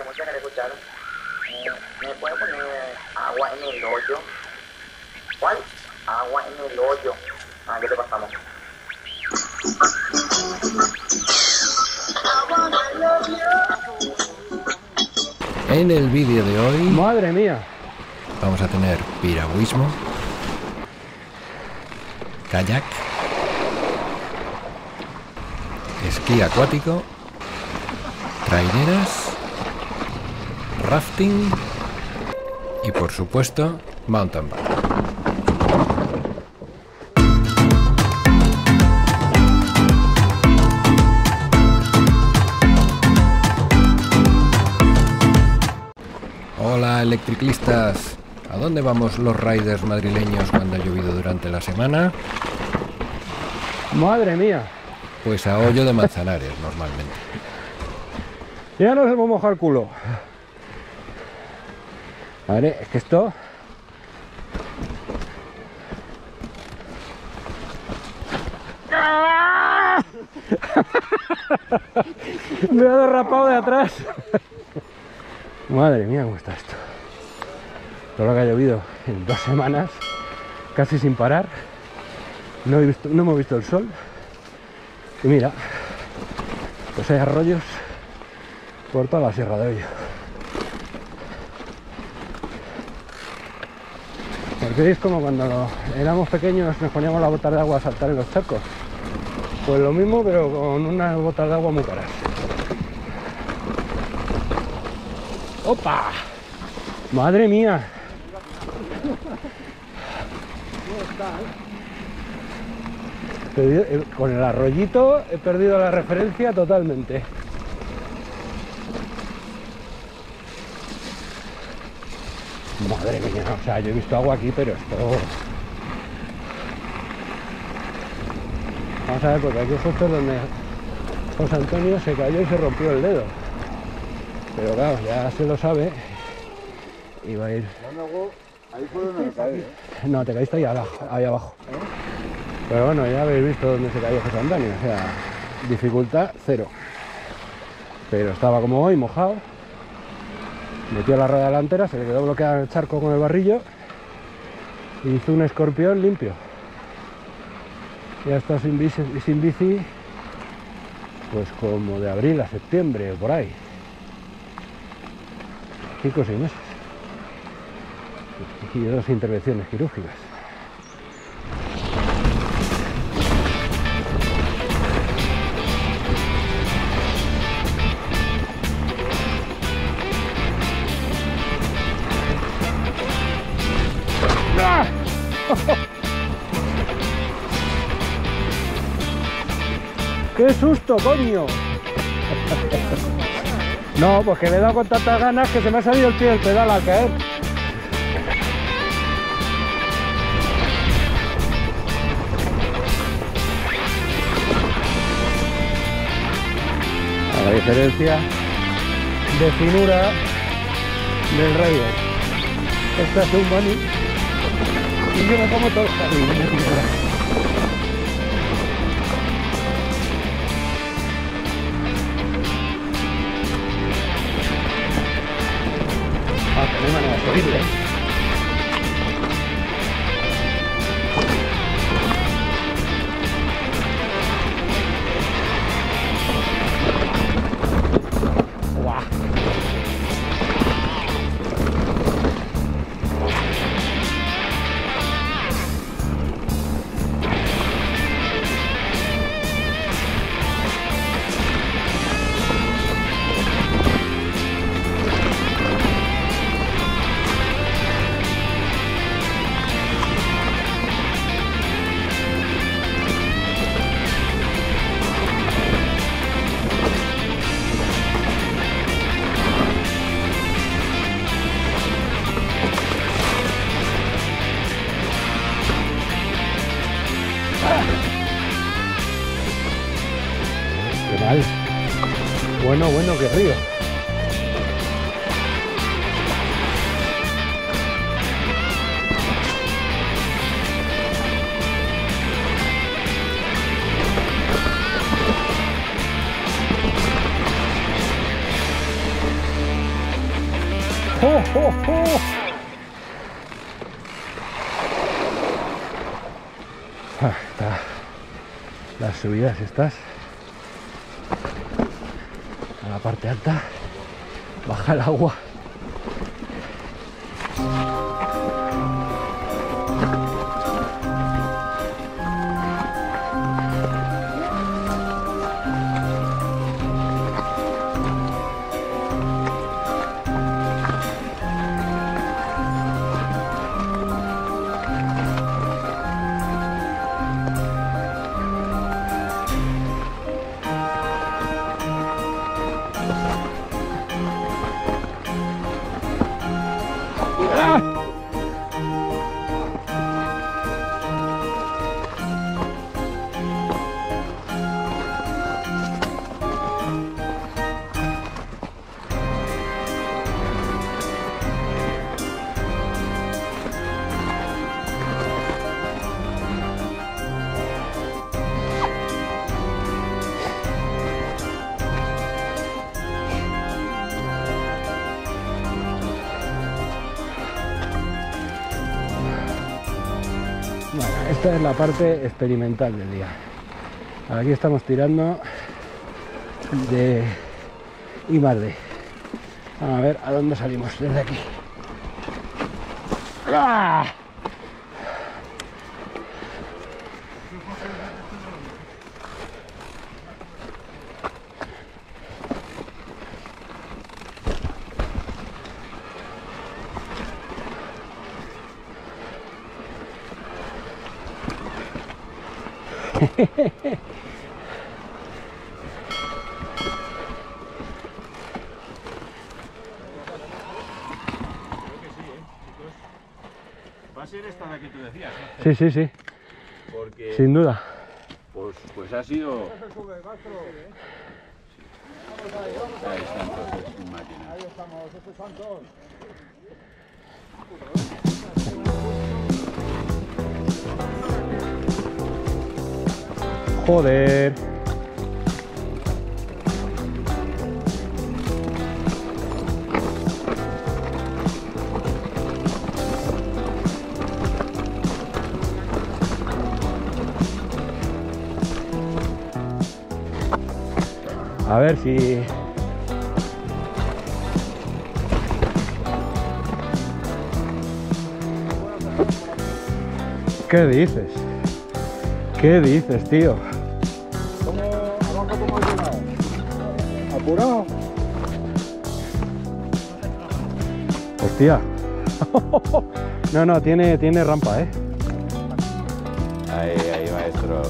que muchos escucharon. ¿Me, ¿Me puede poner agua en el hoyo? ¿Cuál? Agua en el hoyo. Ah, ¿qué te pasamos? En el vídeo de hoy Madre mía. vamos a tener piragüismo, kayak, esquí acuático, traineras, rafting y por supuesto mountain bike. Hola electriclistas, ¿a dónde vamos los riders madrileños cuando ha llovido durante la semana? Madre mía. Pues a hoyo de Manzanares normalmente. Ya nos hemos mojado el culo. Madre, es que esto. Me ha derrapado de atrás. Madre mía, cómo está esto. Todo lo que ha llovido en dos semanas, casi sin parar. No, he visto, no hemos visto el sol. Y mira, pues hay arroyos por toda la Sierra de Hoyo. Es como cuando éramos pequeños nos poníamos las botas de agua a saltar en los charcos. Pues lo mismo, pero con unas botas de agua muy caras. ¡Opa! ¡Madre mía! Eh, con el arroyito he perdido la referencia totalmente. Madre mía, o sea, yo he visto agua aquí, pero esto... Vamos a ver, porque aquí justo es donde José Antonio se cayó y se rompió el dedo. Pero claro, ya se lo sabe y va a ir... Ahí fue donde me caí, ¿eh? No, te caíste ahí abajo. Ahí abajo. Pero bueno, ya habéis visto dónde se cayó José Antonio. O sea, dificultad cero. Pero estaba como hoy, mojado. Metió la rueda delantera, se le quedó bloqueado el charco con el barrillo. Y hizo un escorpión limpio. Ya está sin bici, pues como de abril a septiembre por ahí. Cinco o seis meses y dos intervenciones quirúrgicas. Susto, coño! No, pues que le he dado con tantas ganas que se me ha salido el pie del pedal al caer. a la diferencia de finura del rayo. Esta es un bunny y yo me como todo que no ¡Oh, oh! Ah, está- Las subidas estas a la parte alta, baja el agua. La parte experimental del día. Aquí estamos tirando de I más D. Vamos a ver a dónde salimos desde aquí. ¡Ah! Va a ser esta la que tú decías, ¿no? Sí, sí, sí, Porque sin duda. pues, pues ha sido. Ahí está entonces máquina. Joder. A ver si... ¿Qué dices? ¿Qué dices, tío? Hostia. No, no, tiene, tiene rampa, ¿eh? Ahí, ahí, maestro.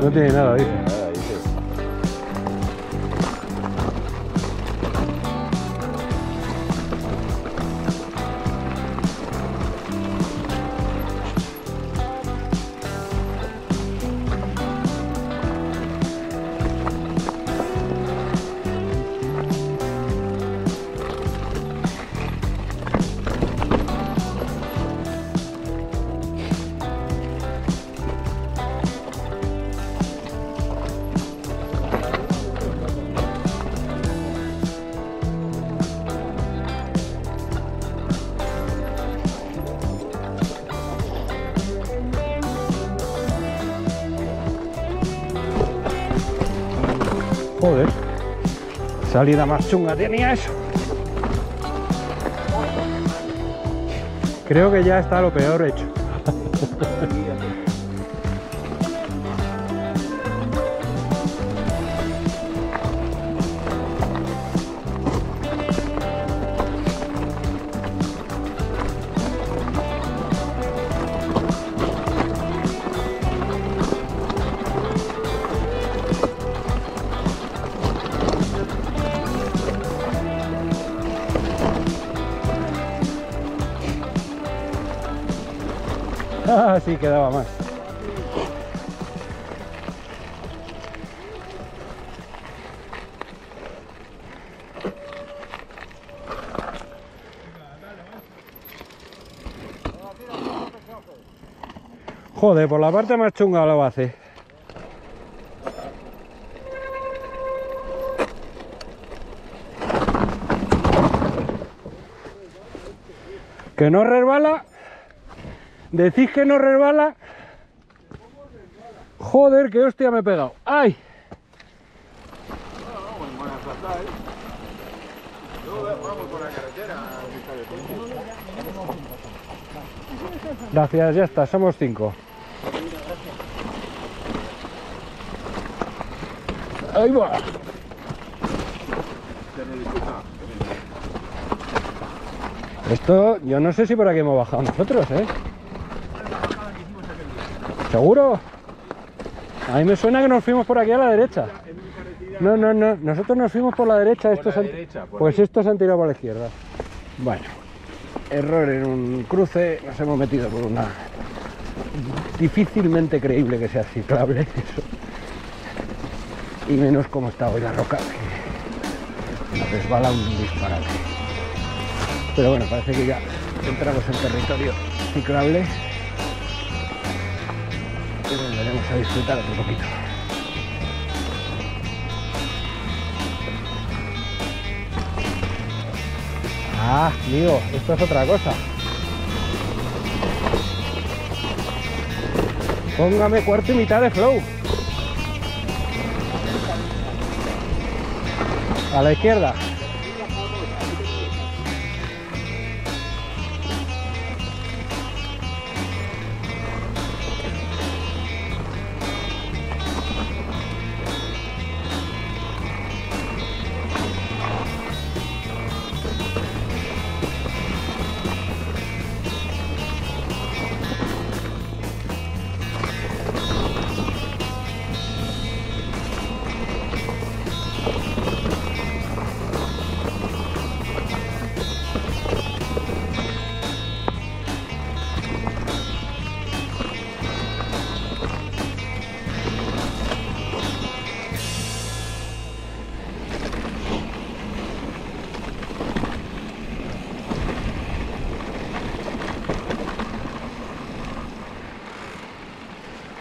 No tiene nada, dice. Joder. Salida más chunga tenía eso. Creo que ya está lo peor hecho. Quedaba más. Joder, por la parte más chunga lo hace. Que no resbala. Decís que no resbala. Joder, qué hostia me he pegado. ¡Ay! Gracias, ya está, somos cinco. Ahí va. Esto, yo no sé si por aquí hemos bajado nosotros, ¿eh? ¿Seguro? A mí me suena que nos fuimos por aquí a la derecha. No, no, no. Nosotros nos fuimos por la derecha. Estos la derecha, Pues estos han tirado por la izquierda. Bueno, error en un cruce. Nos hemos metido por una difícilmente creíble que sea ciclable. Eso. Y menos como está hoy la roca, que resbala un disparate. Pero bueno, parece que ya entramos en territorio ciclable a disfrutar otro poquito. Ah, amigo, esto es otra cosa. Póngame cuarto y mitad de flow. A la izquierda.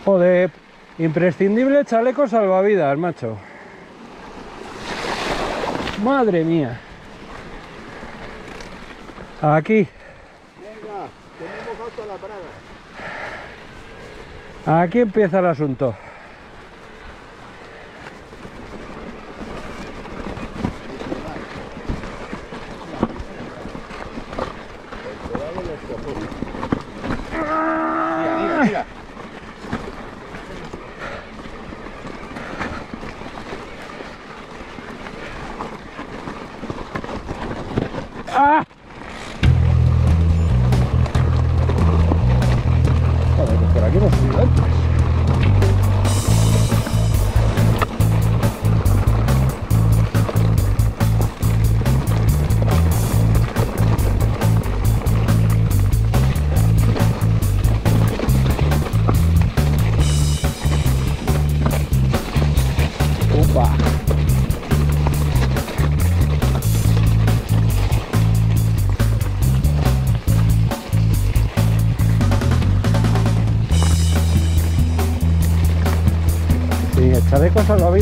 Joder, imprescindible chaleco salvavidas, macho. Madre mía. Aquí. Aquí empieza el asunto.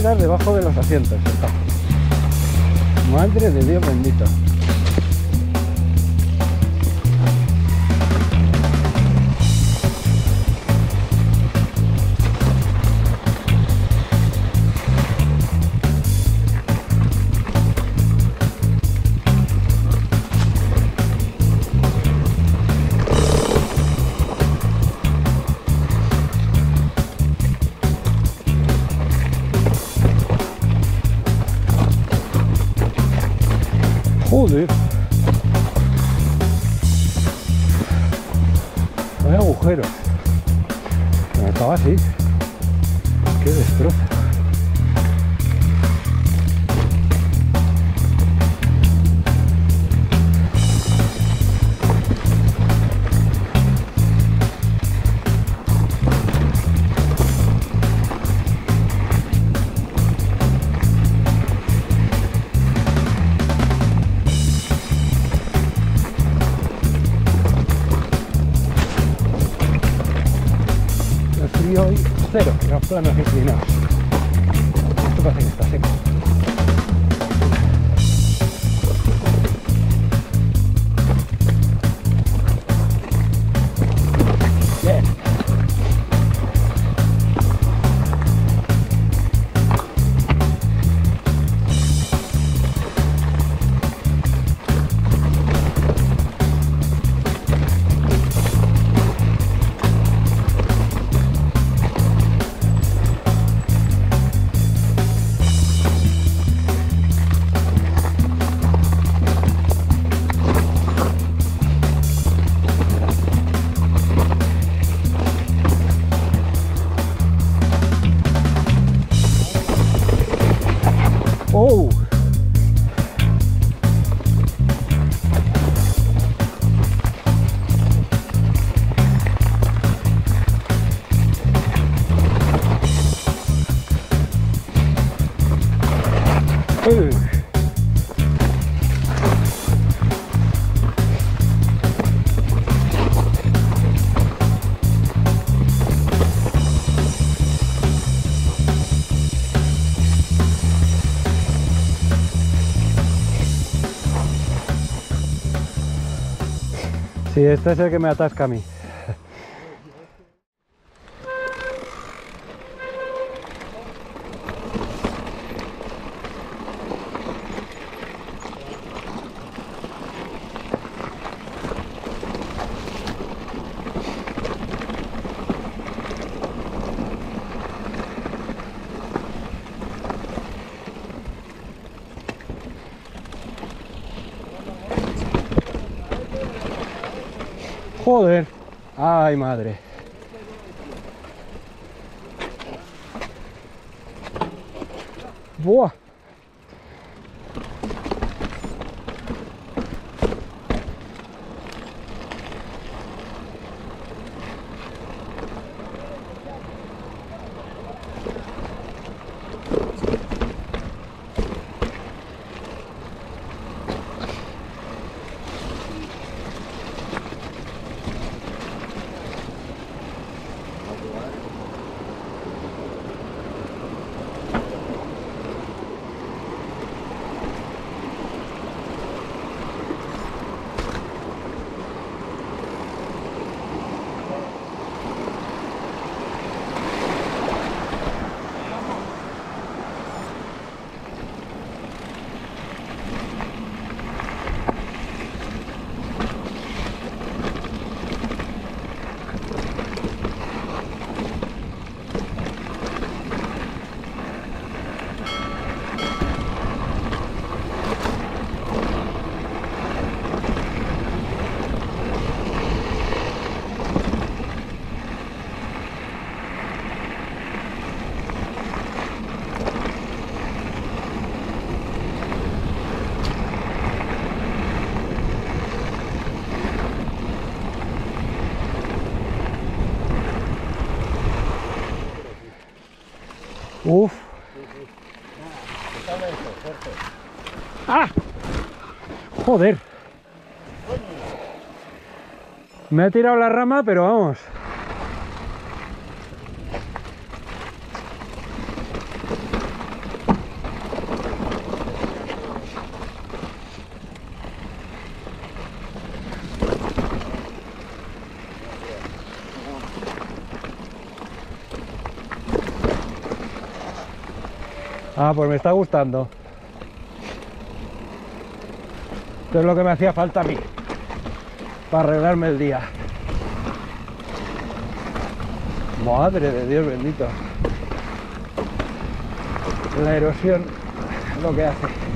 Debajo de los asientos. Madre de Dios bendito. Cero, los Sí, este es el que me atasca a mí. Ay, madre. Buah. Me ha tirado la rama, pero vamos. Ah, pues me está gustando. Es lo que me hacía falta a mí. Para arreglarme el día. Madre de Dios bendito. La erosión lo que hace.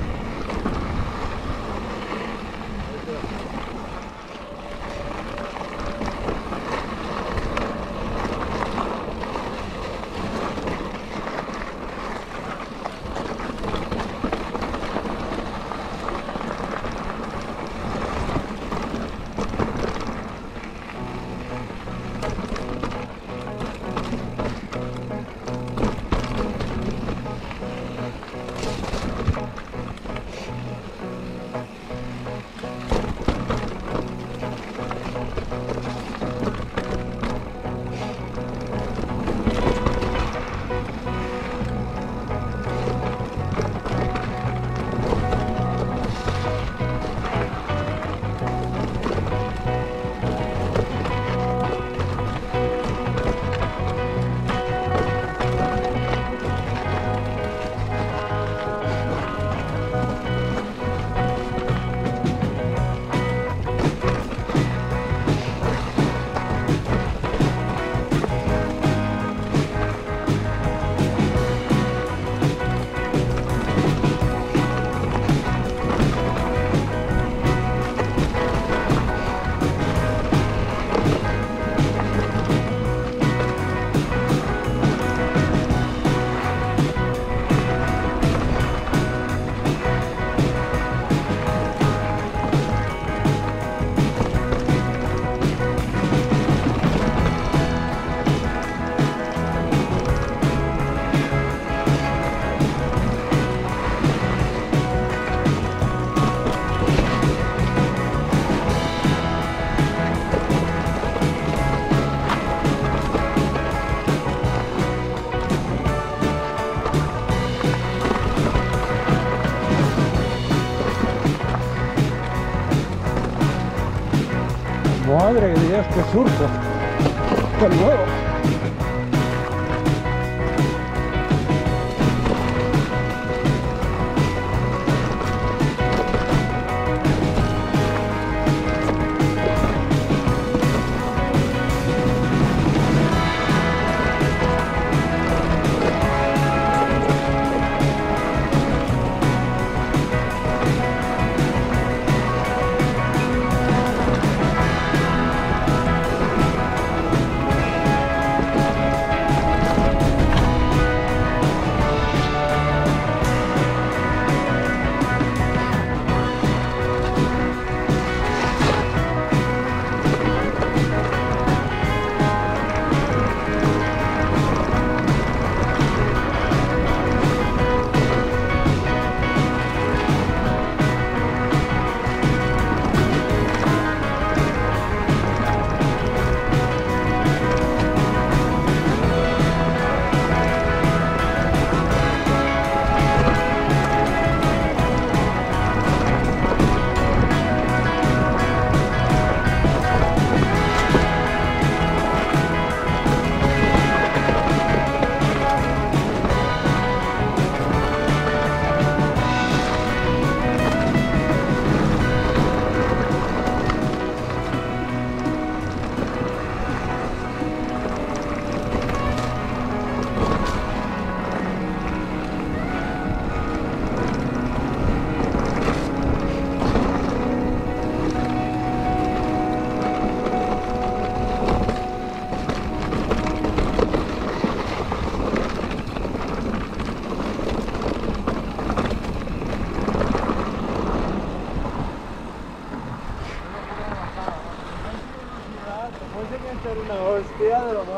Madre de Dios, qué surco. Qué nuevo.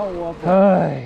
Hostia de lo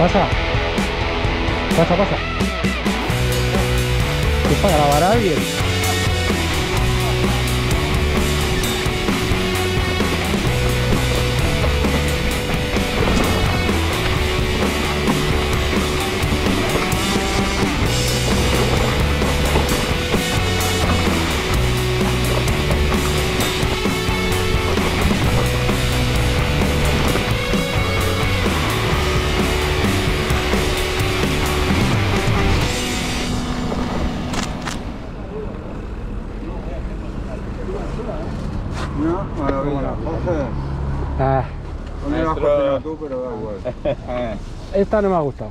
Pasa. Pasa, pasa. Es para grabar a alguien. Esta no me ha gustado.